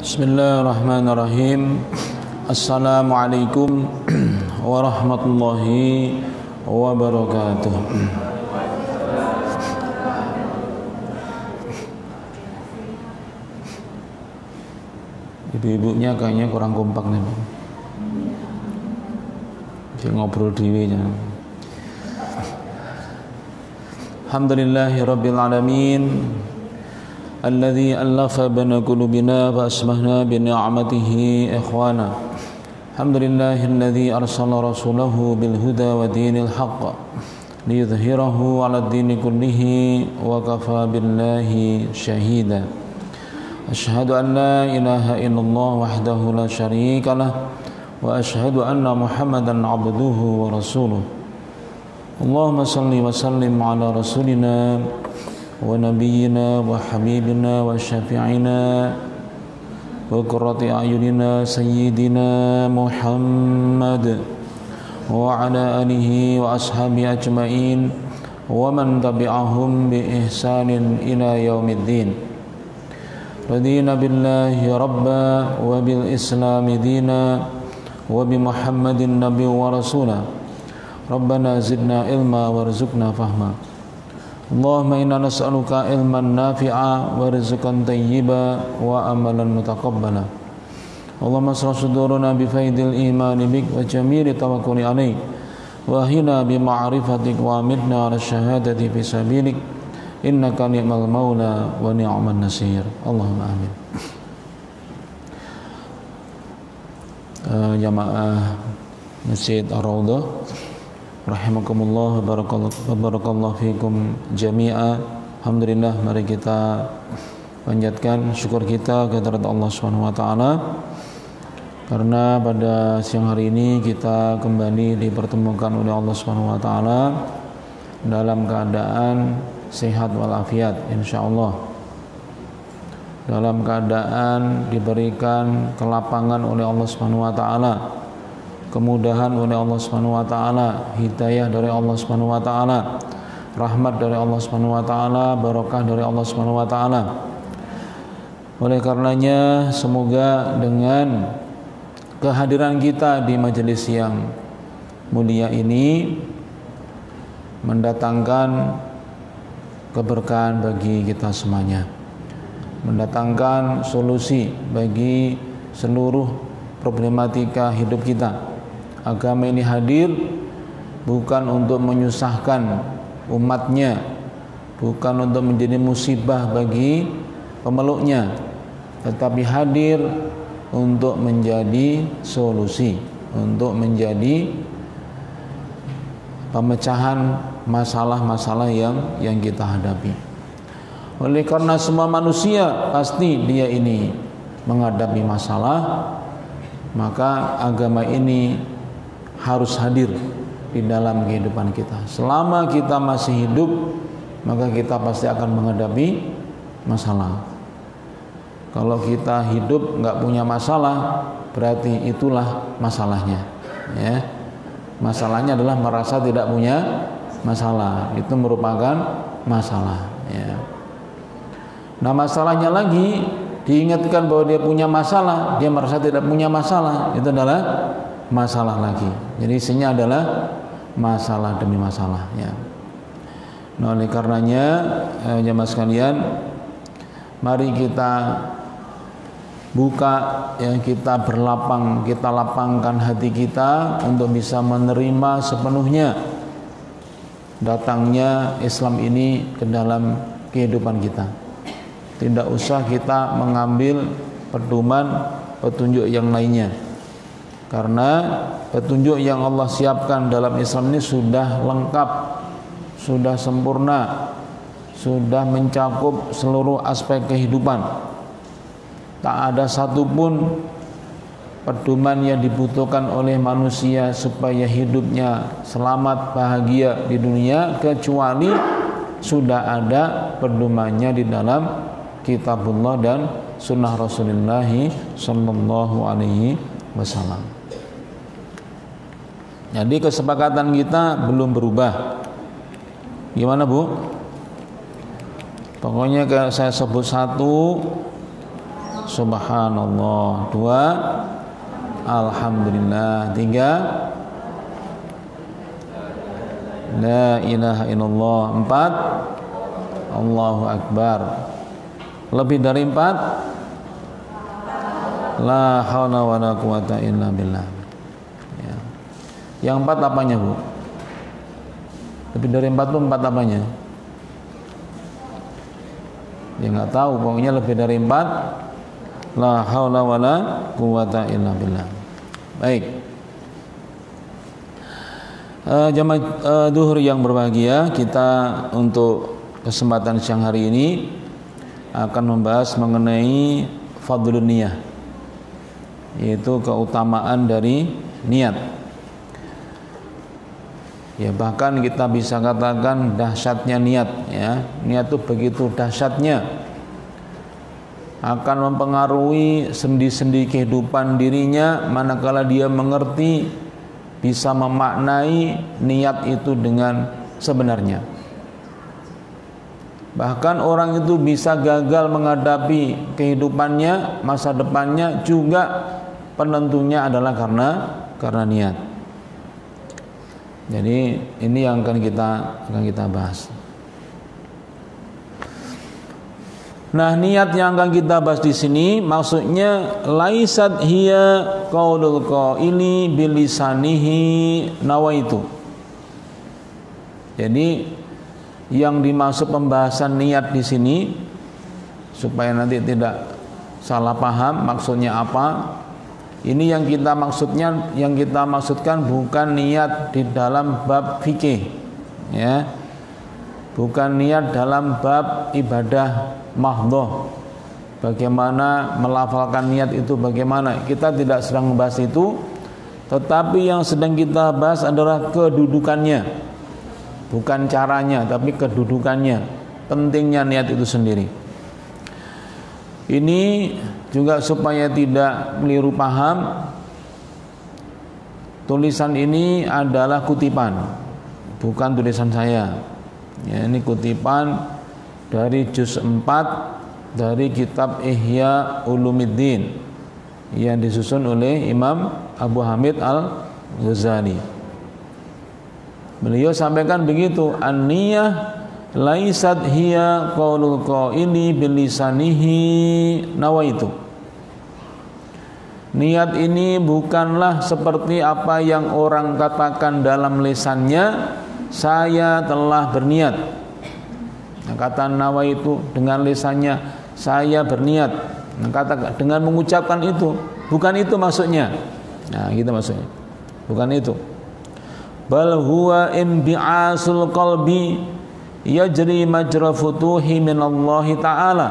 Bismillahirrahmanirrahim. Assalamualaikum warahmatullahi wabarakatuh. Ibu-ibunya kayaknya kurang kompak nih Dia ngobrol diri ya. Alhamdulillahi Rabbil Alamin الذي ألف بين قلوبنا فأصبحنا بنعمته إخوانا. الحمد لله الذي أرسل رسوله بالهدى ودين الحق ليظهره على الدين كله وكفى بالله شهيدا. أشهد أن لا إله إلا الله وحده لا شريك له وأشهد أن محمدا عبده ورسوله. اللهم صل وسلم على رسولنا ونبينا وحبيبنا وشفيعنا وقرة أعيننا سيدنا محمد وعلى آله وأصحابه أجمعين ومن تبعهم بإحسان إلى يوم الدين. رضينا بالله ربا وبالإسلام دينا وبمحمد النبي ورسولا. ربنا زدنا علما وارزقنا فهما. اللهم إنا نسألك علما نافعا ورزقا طيبا وأملا متقبلا. اللهم اشرح صدورنا بفيد الإيمان بك وجميل التوكل عليك. وهنا بمعرفتك وامتنا على الشهادة في سبيلك. إنك نعم المولى ونعم النصير. اللهم آمين. jamaah Masjid Ar-Raudhah rahimakumullah barakallahu fikum jami'a. Alhamdulillah mari kita panjatkan syukur kita kehadirat Allah Subhanahu wa taala. Karena pada siang hari ini kita kembali dipertemukan oleh Allah Subhanahu wa taala dalam keadaan sehat walafiat insyaallah. Dalam keadaan diberikan kelapangan oleh Allah Subhanahu wa taala kemudahan oleh Allah Subhanahu wa taala, hidayah dari Allah Subhanahu wa taala, rahmat dari Allah Subhanahu wa taala, barokah dari Allah Subhanahu wa taala. Oleh karenanya semoga dengan kehadiran kita di majelis yang mulia ini mendatangkan keberkahan bagi kita semuanya. Mendatangkan solusi bagi seluruh problematika hidup kita agama ini hadir bukan untuk menyusahkan umatnya bukan untuk menjadi musibah bagi pemeluknya tetapi hadir untuk menjadi solusi untuk menjadi pemecahan masalah-masalah yang yang kita hadapi. Oleh karena semua manusia pasti dia ini menghadapi masalah maka agama ini harus hadir di dalam kehidupan kita. Selama kita masih hidup, maka kita pasti akan menghadapi masalah. Kalau kita hidup nggak punya masalah, berarti itulah masalahnya. Ya, masalahnya adalah merasa tidak punya masalah. Itu merupakan masalah. Ya. Nah masalahnya lagi diingatkan bahwa dia punya masalah, dia merasa tidak punya masalah. Itu adalah masalah lagi. Jadi isinya adalah masalah demi masalah ya. Nah, oleh karenanya eh, jemaah sekalian, mari kita buka yang kita berlapang, kita lapangkan hati kita untuk bisa menerima sepenuhnya datangnya Islam ini ke dalam kehidupan kita. Tidak usah kita mengambil pedoman petunjuk yang lainnya karena petunjuk yang Allah siapkan dalam Islam ini sudah lengkap, sudah sempurna, sudah mencakup seluruh aspek kehidupan. Tak ada satupun pedoman yang dibutuhkan oleh manusia supaya hidupnya selamat bahagia di dunia kecuali sudah ada pedomannya di dalam kitabullah dan sunnah Rasulullah sallallahu alaihi. Jadi kesepakatan kita belum berubah. Gimana Bu? Pokoknya kayak saya sebut satu, subhanallah dua alhamdulillah tiga la ilaha illallah empat Allahu akbar lebih dari empat la haula wala quwata illa billah. Yang empat apanya bu. Lebih dari empat itu empat apanya ya nggak tahu pokoknya lebih dari empat. La haula wala quwata illa billah. Baik. Uh, jamaah uh, duhur yang berbahagia kita untuk kesempatan siang hari ini akan membahas mengenai fadlun niyah yaitu keutamaan dari niat ya bahkan kita bisa katakan dahsyatnya niat ya. Niat itu begitu dahsyatnya. Akan mempengaruhi sendi-sendi kehidupan dirinya manakala dia mengerti bisa memaknai niat itu dengan sebenarnya. Bahkan orang itu bisa gagal menghadapi kehidupannya masa depannya juga penentunya adalah karena karena niat jadi ini yang akan kita akan kita bahas. Nah, niat yang akan kita bahas di sini maksudnya laisat hiya qaulul qaili bilisanihi nawaitu. Jadi yang dimaksud pembahasan niat di sini supaya nanti tidak salah paham maksudnya apa ini yang kita maksudnya yang kita maksudkan bukan niat di dalam bab fikih ya. Bukan niat dalam bab ibadah mahdhah. Bagaimana melafalkan niat itu bagaimana? Kita tidak sedang membahas itu, tetapi yang sedang kita bahas adalah kedudukannya. Bukan caranya, tapi kedudukannya. Pentingnya niat itu sendiri. Ini juga supaya tidak keliru paham tulisan ini adalah kutipan bukan tulisan saya. Ya, ini kutipan dari juz 4 dari kitab Ihya Ulumiddin yang disusun oleh Imam Abu Hamid Al-Ghazali. Beliau sampaikan begitu an-niyah laisat hiya qaulul qaili bilisanihi nawaitu Niat ini bukanlah seperti apa yang orang katakan dalam lisannya saya telah berniat. Kata nawaitu dengan lisannya saya berniat. Kata dengan mengucapkan itu bukan itu maksudnya. Nah, gitu maksudnya. Bukan itu. Bal huwa inbi'asul qalbi yajri majra futuhi minallahi ta'ala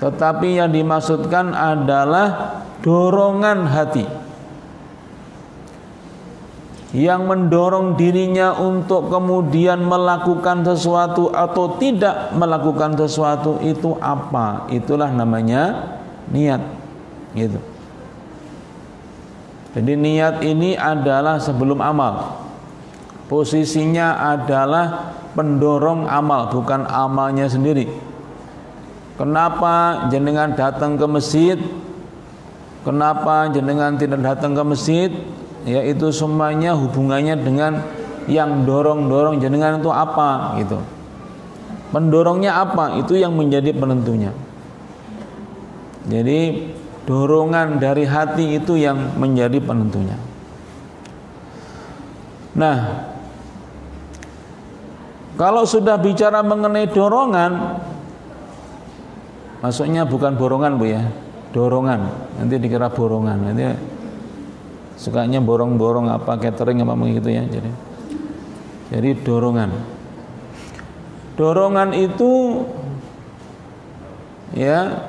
tetapi yang dimaksudkan adalah dorongan hati yang mendorong dirinya untuk kemudian melakukan sesuatu atau tidak melakukan sesuatu itu apa? Itulah namanya niat. Gitu. Jadi niat ini adalah sebelum amal. Posisinya adalah pendorong amal bukan amalnya sendiri. Kenapa jenengan datang ke masjid? Kenapa jenengan tidak datang ke masjid? Yaitu semuanya hubungannya dengan yang dorong-dorong jenengan itu apa gitu. Pendorongnya apa? Itu yang menjadi penentunya. Jadi dorongan dari hati itu yang menjadi penentunya. Nah kalau sudah bicara mengenai dorongan, maksudnya bukan borongan bu ya, dorongan. Nanti dikira borongan. Nanti sukanya borong-borong apa catering apa begitu ya. Jadi, jadi dorongan. Dorongan itu ya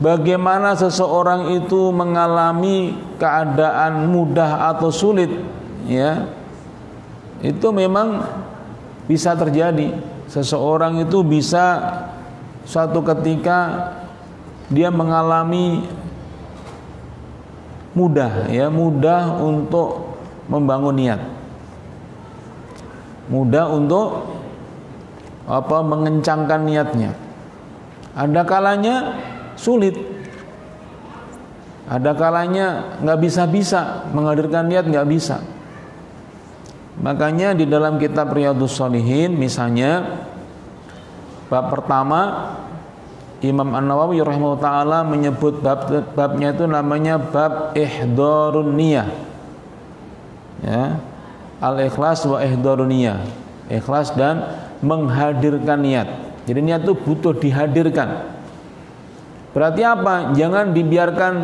bagaimana seseorang itu mengalami keadaan mudah atau sulit ya itu memang bisa terjadi. Seseorang itu bisa suatu ketika dia mengalami mudah ya mudah untuk membangun niat. Mudah untuk apa mengencangkan niatnya. Ada kalanya sulit. Ada kalanya nggak bisa-bisa menghadirkan niat nggak bisa. Makanya di dalam kitab Riyadhus Shalihin misalnya bab pertama Imam An-Nawawi rahimahullah taala menyebut bab babnya itu namanya bab ihdharun niyah. Ya. Al-ikhlas wa ihdharun niyah. Ikhlas dan menghadirkan niat. Jadi niat itu butuh dihadirkan. Berarti apa? Jangan dibiarkan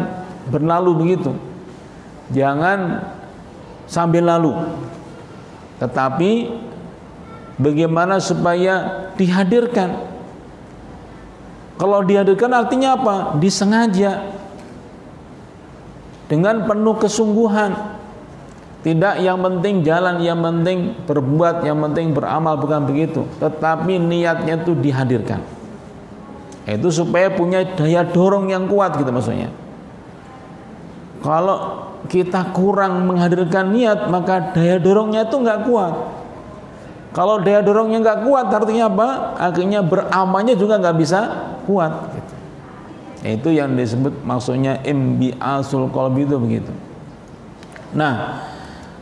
berlalu begitu. Jangan sambil lalu. Tetapi bagaimana supaya dihadirkan? Kalau dihadirkan artinya apa? Disengaja. Dengan penuh kesungguhan. Tidak yang penting jalan, yang penting berbuat, yang penting beramal bukan begitu. Tetapi niatnya itu dihadirkan. Itu supaya punya daya dorong yang kuat gitu maksudnya. Kalau kita kurang menghadirkan niat maka daya dorongnya itu nggak kuat. Kalau daya dorongnya nggak kuat artinya apa? Akhirnya beramalnya juga nggak bisa kuat. Gitu. Itu yang disebut maksudnya imbiasul qalbi itu begitu. Nah,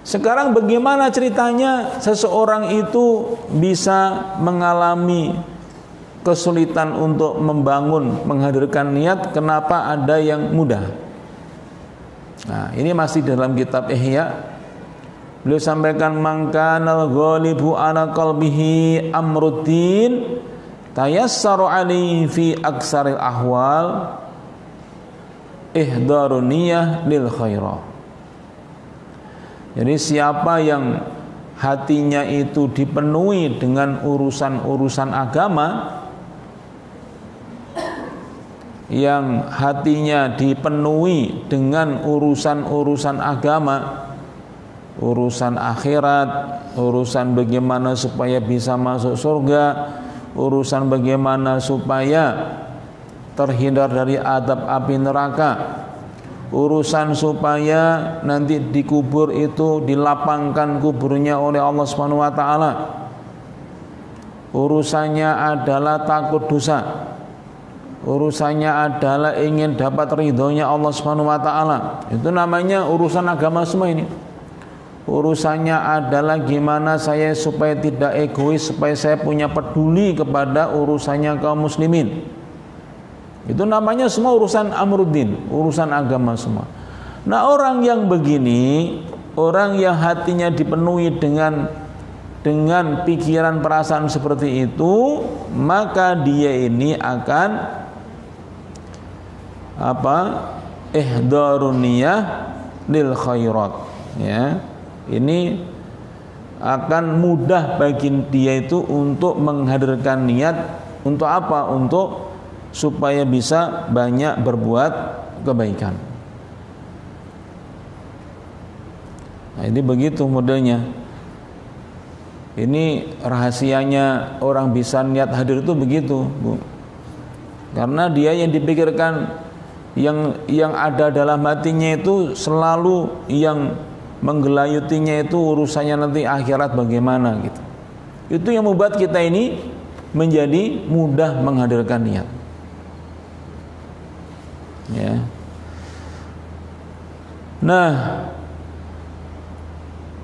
sekarang bagaimana ceritanya seseorang itu bisa mengalami kesulitan untuk membangun menghadirkan niat kenapa ada yang mudah? Nah, ini masih dalam kitab Ihya. Beliau sampaikan mangkanal ghalibu ala qalbihi amruddin tayassaru alaihi fi aksaril ahwal ihdarun niyah lil khairah. Jadi siapa yang hatinya itu dipenuhi dengan urusan-urusan agama, yang hatinya dipenuhi dengan urusan-urusan agama, urusan akhirat, urusan bagaimana supaya bisa masuk surga, urusan bagaimana supaya terhindar dari adab api neraka, urusan supaya nanti dikubur itu dilapangkan kuburnya oleh Allah Subhanahu wa taala. Urusannya adalah takut dosa urusannya adalah ingin dapat ridhonya Allah Subhanahu wa taala. Itu namanya urusan agama semua ini. Urusannya adalah gimana saya supaya tidak egois, supaya saya punya peduli kepada urusannya kaum muslimin. Itu namanya semua urusan amruddin, urusan agama semua. Nah, orang yang begini, orang yang hatinya dipenuhi dengan dengan pikiran perasaan seperti itu, maka dia ini akan apa? Ihdarun niyah lil khairat. Ya. Ini akan mudah bagi dia itu untuk menghadirkan niat untuk apa? Untuk supaya bisa banyak berbuat kebaikan. Nah ini begitu modelnya. Ini rahasianya orang bisa niat hadir itu begitu Bu. Karena dia yang dipikirkan yang yang ada dalam hatinya itu selalu yang menggelayutinya itu urusannya nanti akhirat bagaimana gitu. Itu yang membuat kita ini menjadi mudah menghadirkan niat. Ya. Nah,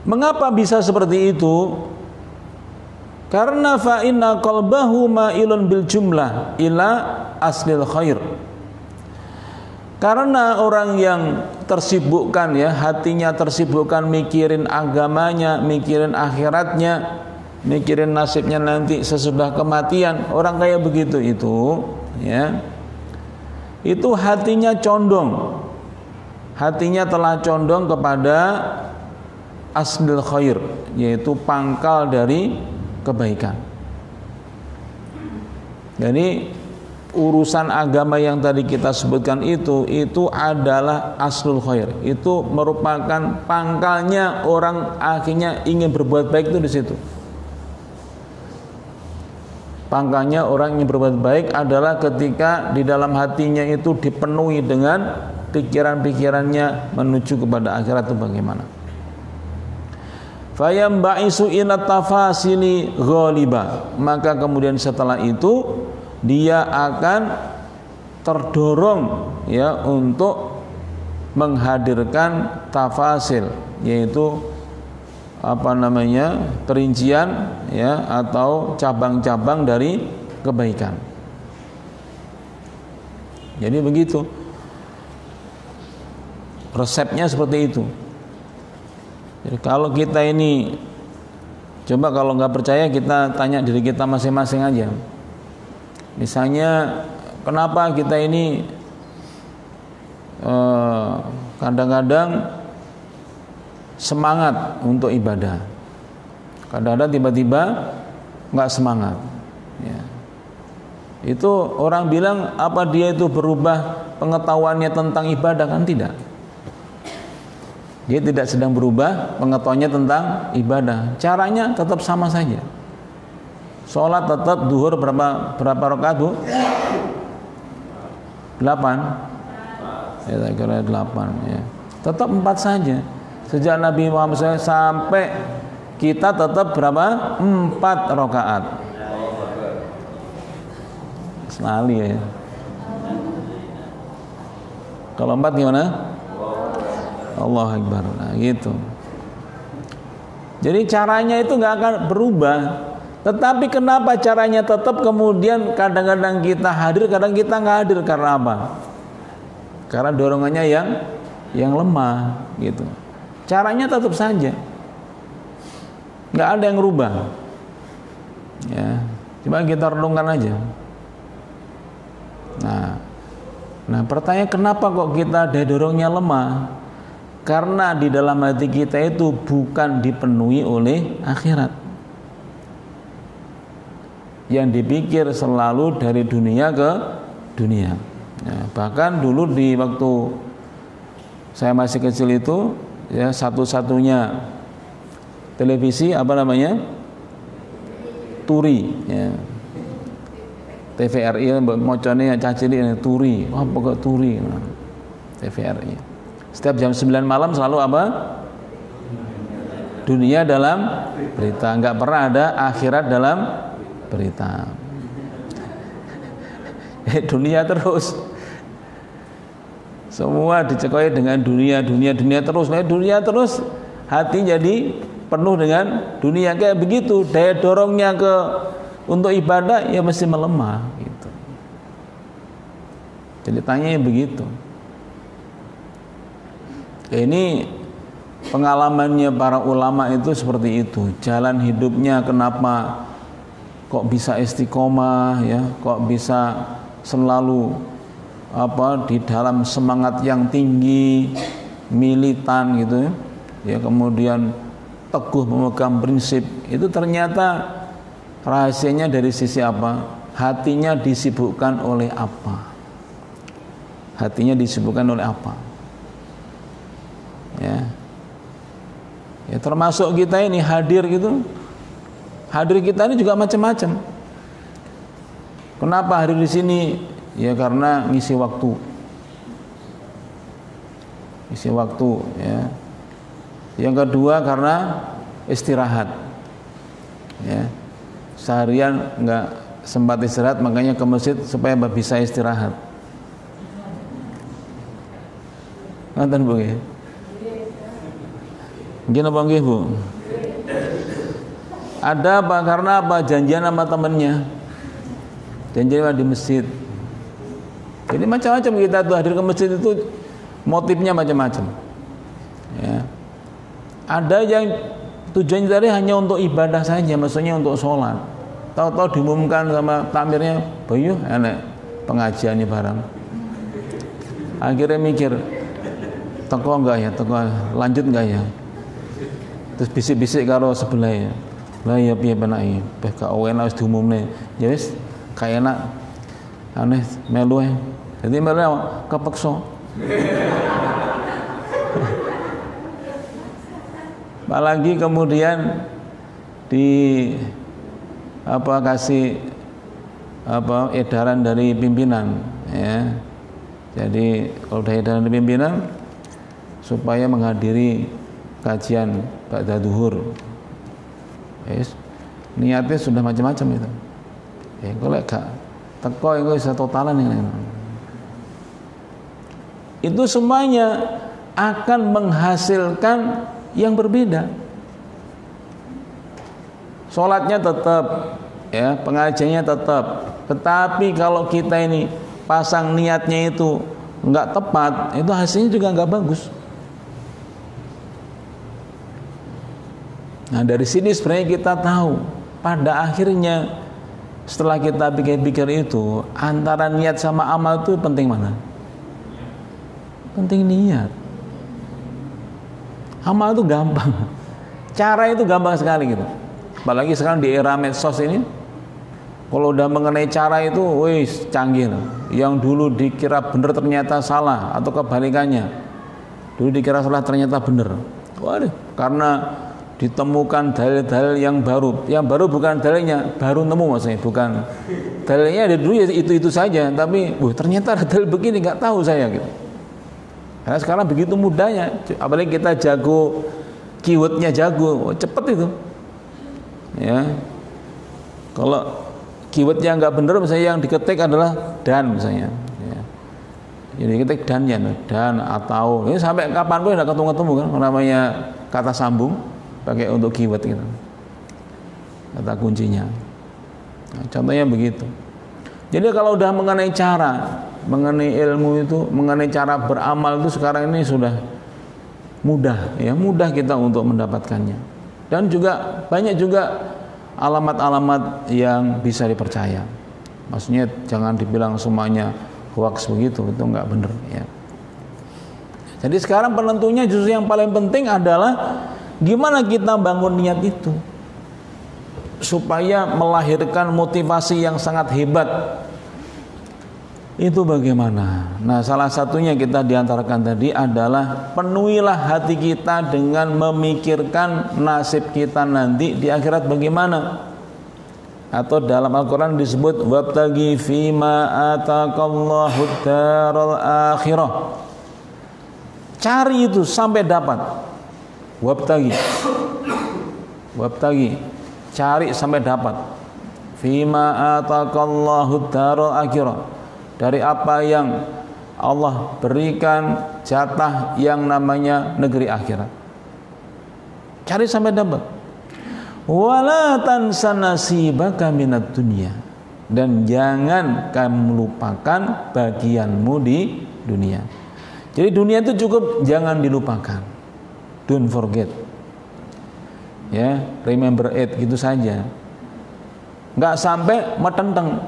mengapa bisa seperti itu? Karena fa inna qalbahu ma'ilun bil jumlah ila aslil khair karena orang yang tersibukkan ya, hatinya tersibukkan mikirin agamanya, mikirin akhiratnya, mikirin nasibnya nanti sesudah kematian. Orang kayak begitu itu, ya. Itu hatinya condong. Hatinya telah condong kepada asnil khair, yaitu pangkal dari kebaikan. Jadi urusan agama yang tadi kita sebutkan itu itu adalah aslul khair. Itu merupakan pangkalnya orang akhirnya ingin berbuat baik itu di situ. Pangkalnya orang ingin berbuat baik adalah ketika di dalam hatinya itu dipenuhi dengan pikiran-pikirannya menuju kepada akhirat itu bagaimana. Fayam ba'isu ila tafasili ghaliba. Maka kemudian setelah itu dia akan terdorong ya untuk menghadirkan tafasil yaitu apa namanya perincian ya atau cabang-cabang dari kebaikan. Jadi begitu. Resepnya seperti itu. Jadi kalau kita ini coba kalau nggak percaya kita tanya diri kita masing-masing aja. Misalnya kenapa kita ini eh, kadang-kadang eh, semangat untuk ibadah. Kadang-kadang tiba-tiba nggak semangat. Ya. Itu orang bilang apa dia itu berubah pengetahuannya tentang ibadah kan tidak. Dia tidak sedang berubah pengetahuannya tentang ibadah. Caranya tetap sama saja. Sholat tetap duhur berapa berapa rakaat bu? Delapan. Ya, kira delapan. Ya. Tetap empat saja. Sejak Nabi Muhammad SAW sampai kita tetap berapa? Empat rakaat. Sekali ya. Kalau empat gimana? Allah Akbar nah, gitu jadi caranya itu nggak akan berubah tetapi kenapa caranya tetap kemudian kadang-kadang kita hadir kadang kita nggak hadir? Karena apa? Karena dorongannya yang yang lemah gitu. Caranya tetap saja. Nggak ada yang berubah ya coba kita renungkan aja. Nah nah pertanyaan kenapa kok kita daya dorongnya lemah? Karena di dalam hati kita itu bukan dipenuhi oleh akhirat yang dipikir selalu dari dunia ke dunia. Ya, bahkan dulu di waktu saya masih kecil itu ya satu-satunya televisi apa namanya? Turi ya. TVRI mocone caci ini turi. Oh, kok turi. TVRI setiap jam 9 malam selalu apa? Dunia dalam berita. Enggak pernah ada akhirat dalam berita. Eh, dunia terus. Semua dicekoi dengan dunia, dunia, dunia terus. Nah, dunia terus hati jadi penuh dengan dunia kayak begitu. Daya dorongnya ke untuk ibadah ya mesti melemah gitu. Jadi tanya begitu. Ini pengalamannya para ulama itu seperti itu. Jalan hidupnya kenapa kok bisa istiqomah ya, kok bisa selalu apa di dalam semangat yang tinggi, militan gitu ya. Ya kemudian teguh memegang prinsip. Itu ternyata rahasianya dari sisi apa? Hatinya disibukkan oleh apa? Hatinya disibukkan oleh apa? ya ya termasuk kita ini hadir gitu hadir kita ini juga macam-macam. Kenapa hadir di sini? Ya karena ngisi waktu. Ngisi waktu ya. Yang kedua karena istirahat. Ya. Seharian nggak sempat istirahat makanya ke masjid supaya bisa istirahat. Nonton bu ya. Nggih, Bu? Ada apa? Karena apa? Janjian sama temennya. Janjian di masjid. Jadi macam-macam kita tuh hadir ke masjid itu motifnya macam-macam. Ya. Ada yang tujuan tadi hanya untuk ibadah saja, maksudnya untuk sholat. Tahu-tahu diumumkan sama tamirnya, bayu enak pengajiannya barang. Akhirnya mikir, teko enggak ya, teko lanjut enggak ya? terus bisik-bisik karo sebelah ya lah ya piye penake beh gak enak wis diumumne. Ya wis kayak enak. Aneh melu ya jadi melu kepeksa. Apalagi kemudian di apa kasih apa edaran dari pimpinan ya. Jadi kalau udah edaran dari pimpinan supaya menghadiri kajian pada duhur yes. niatnya sudah macam-macam itu ya kalau gak teko itu bisa totalan ini itu semuanya akan menghasilkan yang berbeda. Sholatnya tetap, ya pengajiannya tetap. Tetapi kalau kita ini pasang niatnya itu nggak tepat, itu hasilnya juga nggak bagus. Nah dari sini sebenarnya kita tahu pada akhirnya setelah kita pikir-pikir itu antara niat sama amal itu penting mana? Penting niat. Amal itu gampang. Cara itu gampang sekali gitu. Apalagi sekarang di era medsos ini kalau udah mengenai cara itu, wis canggih. Yang dulu dikira benar ternyata salah atau kebalikannya. Dulu dikira salah ternyata benar. Waduh, karena ditemukan dalil-dalil yang baru. Yang baru bukan dalilnya, baru nemu maksudnya, bukan dalilnya ada dulu ya itu-itu saja, tapi wah ternyata ada dalil begini nggak tahu saya gitu. Karena sekarang begitu mudahnya, apalagi kita jago keywordnya jago, oh, cepet itu. Ya. Kalau keywordnya nggak benar misalnya yang diketik adalah dan misalnya. Ya. Jadi ketik dan ya, dan atau ini sampai kapan pun tidak ketemu-ketemu kan namanya kata sambung pakai untuk keyword gitu. Kata kuncinya. Nah, contohnya begitu. Jadi kalau udah mengenai cara mengenai ilmu itu mengenai cara beramal itu sekarang ini sudah mudah ya mudah kita untuk mendapatkannya. Dan juga banyak juga alamat-alamat yang bisa dipercaya. Maksudnya jangan dibilang semuanya hoax begitu itu nggak benar ya. Jadi sekarang penentunya justru yang paling penting adalah Gimana kita bangun niat itu? Supaya melahirkan motivasi yang sangat hebat. Itu bagaimana? Nah, salah satunya kita diantarkan tadi adalah penuhilah hati kita dengan memikirkan nasib kita nanti di akhirat bagaimana. Atau dalam Al-Quran disebut wabtagi fima atakallahu daral akhirah. Cari itu sampai dapat wabtagi wabtagi cari sampai dapat. Fima atakallahu daral akhirah. Dari apa yang Allah berikan jatah yang namanya negeri akhirat. Cari sampai dapat. Wala tansa nasibaka minat dunia. Dan jangan kamu melupakan bagianmu di dunia. Jadi dunia itu cukup jangan dilupakan don't forget. Ya remember it gitu saja. Nggak sampai metenteng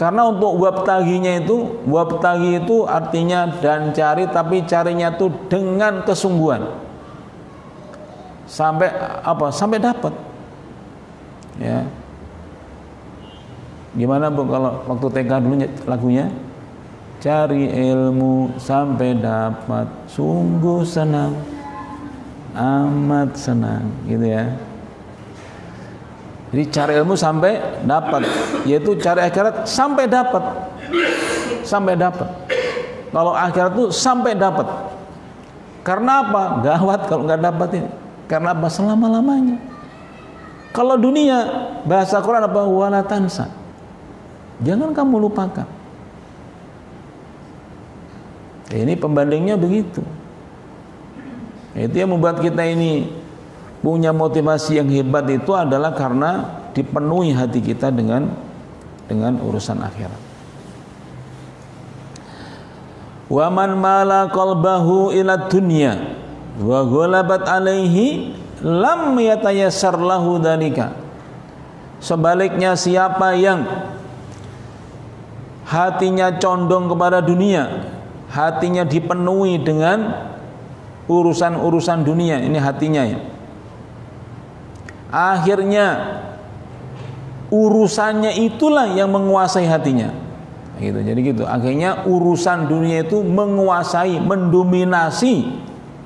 karena untuk wabtaginya itu wabtagi itu artinya dan cari tapi carinya itu dengan kesungguhan. Sampai apa sampai dapat. Ya. Gimana bu kalau waktu TK dulu lagunya cari ilmu sampai dapat. Sungguh senang. Amat senang gitu ya. Jadi cari ilmu sampai dapat. Yaitu cari akhirat sampai dapat. Sampai dapat. Kalau akhirat itu sampai dapat. Karena apa? Gawat kalau nggak dapat ini. Karena apa? Selama lamanya kalau dunia bahasa Quran apa? Walatansa jangan kamu lupakan ini pembandingnya begitu. Itu yang membuat kita ini punya motivasi yang hebat itu adalah karena dipenuhi hati kita dengan dengan urusan akhirat. Wa man mala qalbahu ila dunya wa ghalabat alaihi lam yatayassar lahu dalika. Sebaliknya siapa yang hatinya condong kepada dunia hatinya dipenuhi dengan urusan-urusan dunia. Ini hatinya ya. Akhirnya urusannya itulah yang menguasai hatinya. Gitu jadi gitu. Akhirnya urusan dunia itu menguasai mendominasi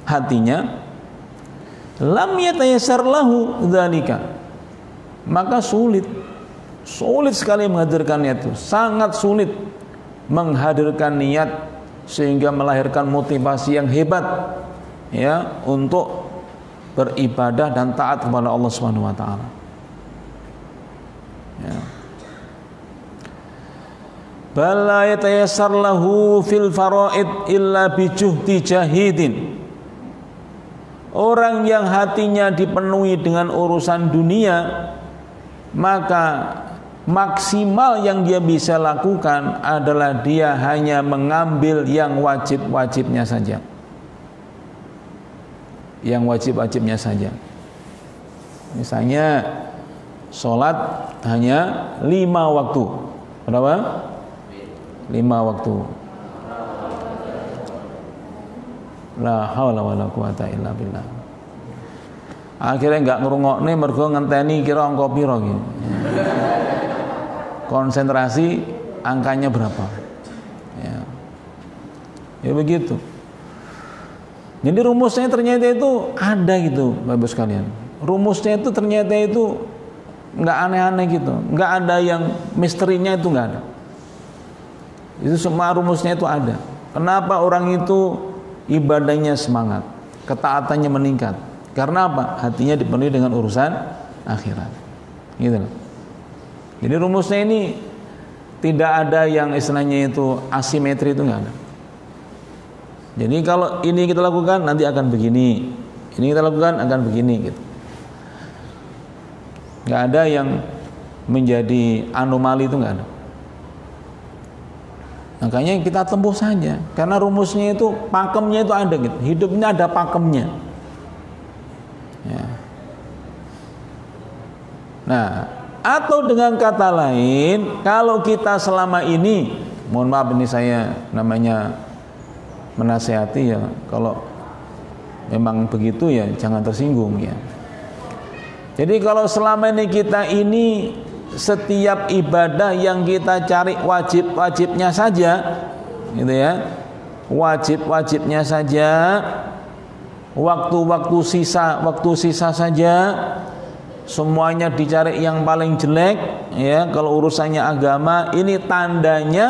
hatinya. Lam lahu dzalika. Maka sulit sulit sekali menghadirkan niat itu. Sangat sulit menghadirkan niat sehingga melahirkan motivasi yang hebat ya untuk beribadah dan taat kepada Allah Subhanahu wa taala. Ya. yatayassar lahu fil faraid illa bijuhdi jahidin Orang yang hatinya dipenuhi dengan urusan dunia maka maksimal yang dia bisa lakukan adalah dia hanya mengambil yang wajib-wajibnya saja. Yang wajib-wajibnya saja. Misalnya sholat hanya lima waktu. Berapa? Lima waktu. La haula wala quwata illa billah. Akhirnya enggak ngrungokne mergo ngenteni kira angka pira gitu. Konsentrasi angkanya berapa? Ya. Ya begitu. Jadi rumusnya ternyata itu ada gitu, Bapak sekalian. Rumusnya itu ternyata itu nggak aneh-aneh gitu, nggak ada yang misterinya itu nggak ada. Itu semua rumusnya itu ada. Kenapa orang itu ibadahnya semangat, ketaatannya meningkat. Karena apa? Hatinya dipenuhi dengan urusan akhirat. Gitu loh. Jadi rumusnya ini tidak ada yang istilahnya itu asimetri itu enggak ada. Jadi kalau ini kita lakukan nanti akan begini. Ini kita lakukan akan begini gitu. Enggak ada yang menjadi anomali itu enggak ada. Makanya kita tempuh saja karena rumusnya itu pakemnya itu ada gitu. Hidup ada pakemnya. Ya. Nah, atau dengan kata lain, kalau kita selama ini, mohon maaf ini saya namanya menasehati ya, kalau memang begitu ya jangan tersinggung ya. Jadi kalau selama ini kita ini setiap ibadah yang kita cari wajib-wajibnya saja gitu ya wajib-wajibnya saja waktu-waktu sisa waktu sisa saja semuanya dicari yang paling jelek ya. Kalau urusannya agama ini tandanya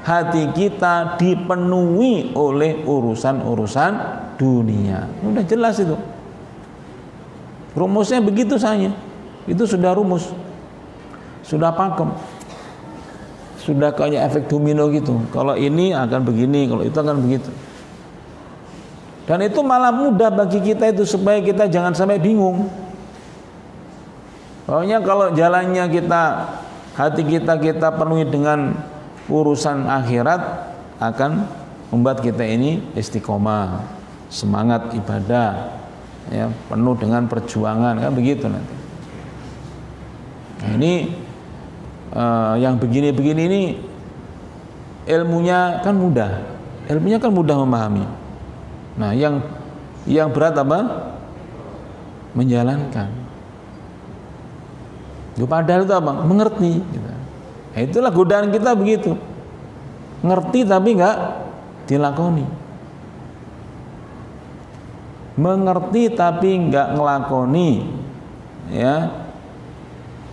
hati kita dipenuhi oleh urusan-urusan dunia. Udah jelas itu. Rumusnya begitu saja. Itu sudah rumus. Sudah pakem. Sudah kayak efek domino gitu. Kalau ini akan begini kalau itu akan begitu. Dan itu malah mudah bagi kita itu supaya kita jangan sampai bingung pokoknya kalau jalannya kita hati kita kita penuhi dengan urusan akhirat akan membuat kita ini istiqomah semangat ibadah ya penuh dengan perjuangan kan begitu nanti. Nah, ini uh, yang begini-begini ini ilmunya kan mudah. Ilmunya kan mudah memahami. Nah yang yang berat apa? Menjalankan padahal itu apa mengerti gitu. nah, itulah godaan kita begitu ngerti tapi nggak dilakoni mengerti tapi nggak ngelakoni ya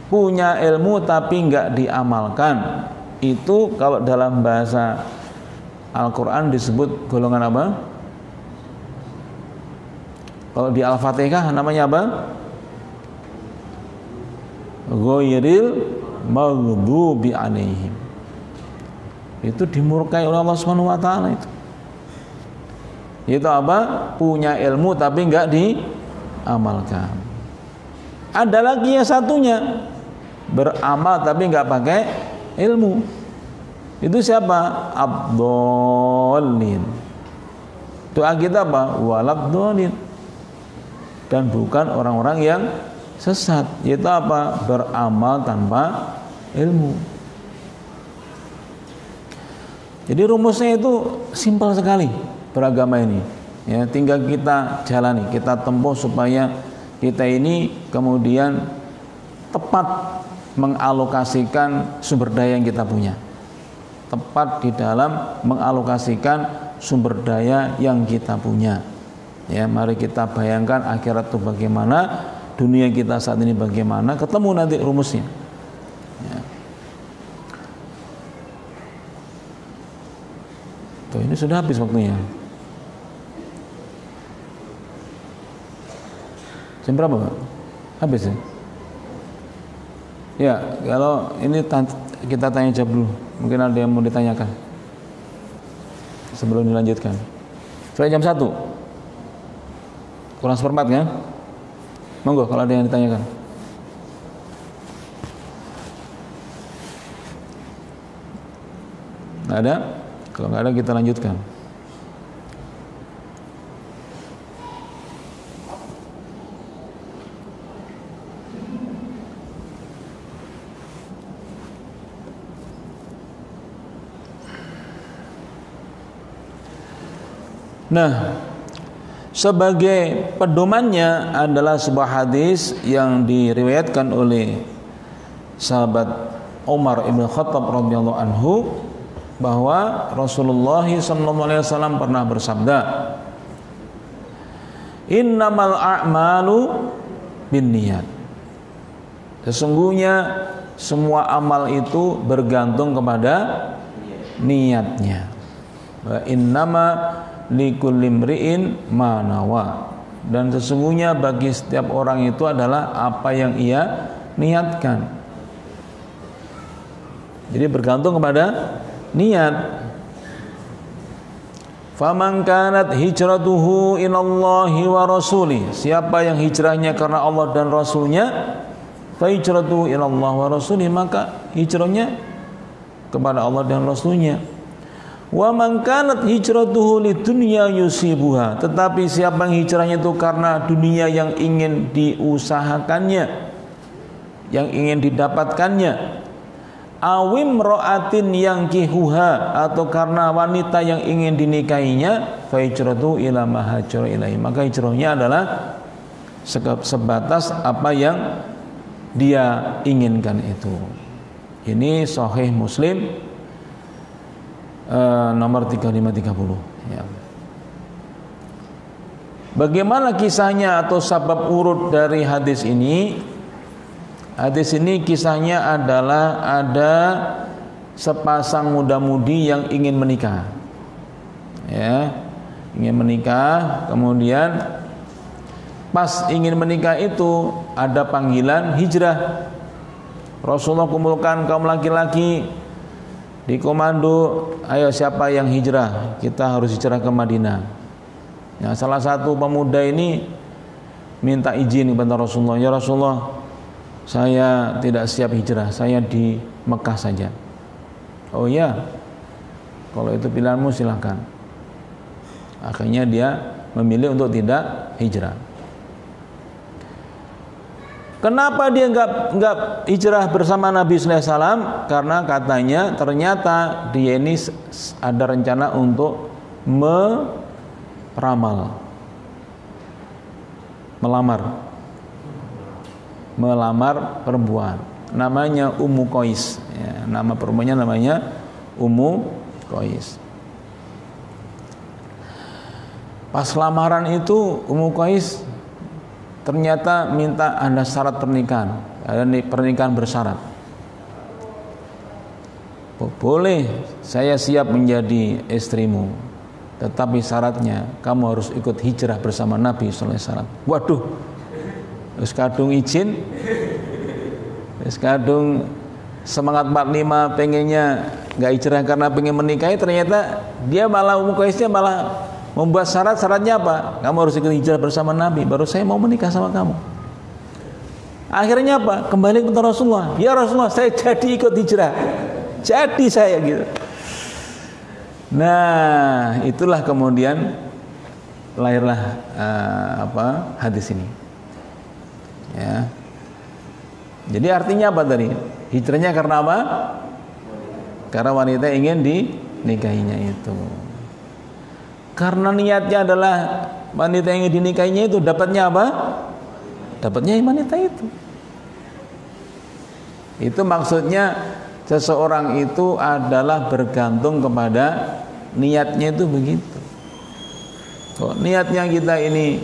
punya ilmu tapi nggak diamalkan itu kalau dalam bahasa Al-Quran disebut golongan apa? Kalau di Al-Fatihah namanya apa? Ghairil maghdubi alaihim. Itu dimurkai oleh Allah Subhanahu wa taala itu. Itu apa? Punya ilmu tapi enggak diamalkan. Ada lagi yang satunya beramal tapi nggak pakai ilmu itu siapa abdolin doa kita apa walabdolin dan bukan orang-orang yang sesat. Yaitu apa? Beramal tanpa ilmu. Jadi rumusnya itu simpel sekali beragama ini. Ya tinggal kita jalani kita tempuh supaya kita ini kemudian tepat mengalokasikan sumber daya yang kita punya. Tepat di dalam mengalokasikan sumber daya yang kita punya. Ya, mari kita bayangkan akhirat itu bagaimana, dunia kita saat ini bagaimana, ketemu nanti rumusnya. Ya. Tuh, ini sudah habis waktunya. Jam berapa, Pak? Habis ya? Ya, kalau ini kita tanya jawab dulu. Mungkin ada yang mau ditanyakan sebelum dilanjutkan. Sudah jam satu. Kurang seperempat kan? Monggo kalau ada yang ditanyakan. Nggak ada? Kalau nggak ada kita lanjutkan. Nah, sebagai pedomannya adalah sebuah hadis yang diriwayatkan oleh sahabat Umar ibn Khattab radhiyallahu anhu bahwa Rasulullah SAW pernah bersabda Innamal a'malu bin niat Sesungguhnya semua amal itu bergantung kepada niatnya. Wa innama likullimri'in manawa. Dan sesungguhnya bagi setiap orang itu adalah apa yang ia niatkan. Jadi bergantung kepada niat Faman kanat hijratuhu ilallahi wa rasuli Siapa yang hijrahnya karena Allah dan Rasulnya Fa hijratuhu ilallah wa rasuli Maka hijrahnya kepada Allah dan Rasulnya Wa man kanat hijratuhu lidunya yusibuha. Tetapi siapa yang hijrahnya itu karena dunia yang ingin diusahakannya Yang ingin didapatkannya. Awim ro'atin yang kihuha atau karena wanita yang ingin dinikahinya fa'ijratu ila mahajur ilahi maka hijrahnya adalah sebatas apa yang dia inginkan itu. Ini sahih muslim uh, nomor 3530 ya. Bagaimana kisahnya atau sabab urut dari hadis ini? Hadis ini kisahnya adalah ada sepasang muda-mudi yang ingin menikah. Ya, ingin menikah, kemudian pas ingin menikah itu ada panggilan hijrah. Rasulullah kumpulkan kaum laki-laki di komando, ayo siapa yang hijrah? Kita harus hijrah ke Madinah. Nah, salah satu pemuda ini minta izin kepada Rasulullah, ya Rasulullah, saya tidak siap hijrah, saya di Mekah saja. Oh ya, kalau itu pilihanmu silahkan. Akhirnya dia memilih untuk tidak hijrah. Kenapa dia nggak nggak hijrah bersama Nabi SAW? Karena katanya ternyata dia ini ada rencana untuk meramal, melamar melamar perempuan. Namanya Ummu Qais. Ya, nama perempuannya namanya Ummu Qais. Pas lamaran itu Ummu Qais ternyata minta ada syarat pernikahan. Ada pernikahan bersyarat. Boleh saya siap menjadi istrimu tetapi syaratnya kamu harus ikut hijrah bersama Nabi sallallahu alaihi wasallam. Waduh. Terus kadung izin? Terus kadung semangat 45 pengennya nggak hijrah karena pengen menikahi ternyata dia malah umum malah membuat syarat syaratnya apa kamu harus ikut hijrah bersama Nabi baru saya mau menikah sama kamu akhirnya apa kembali ke Rasulullah ya Rasulullah saya jadi ikut hijrah jadi saya gitu nah itulah kemudian lahirlah uh, apa hadis ini Ya. Jadi artinya apa tadi? Hijrahnya karena apa? Karena wanita ingin dinikahinya itu. Karena niatnya adalah wanita yang dinikahinya itu dapatnya apa? Dapatnya wanita itu. Itu maksudnya seseorang itu adalah bergantung kepada niatnya itu begitu. Niatnya kita ini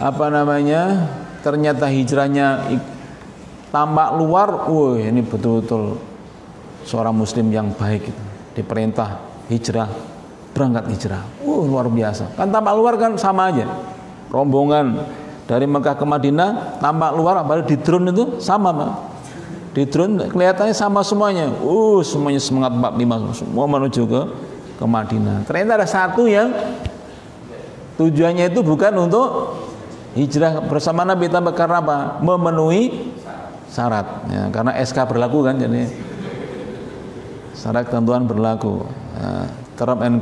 apa namanya? ternyata hijrahnya tampak luar, wah ini betul-betul seorang muslim yang baik itu. Diperintah hijrah, berangkat hijrah. Uh, luar biasa. Kan tampak luar kan sama aja. Rombongan dari Mekah ke Madinah tampak luar apalagi di drone itu sama Pak. di drone kelihatannya sama semuanya. Uh, semuanya semangat 45 semua menuju ke ke Madinah. Ternyata ada satu yang tujuannya itu bukan untuk hijrah bersama Nabi tapi karena apa? Memenuhi syarat. Ya, karena SK berlaku kan jadi syarat ketentuan berlaku. Ya, term and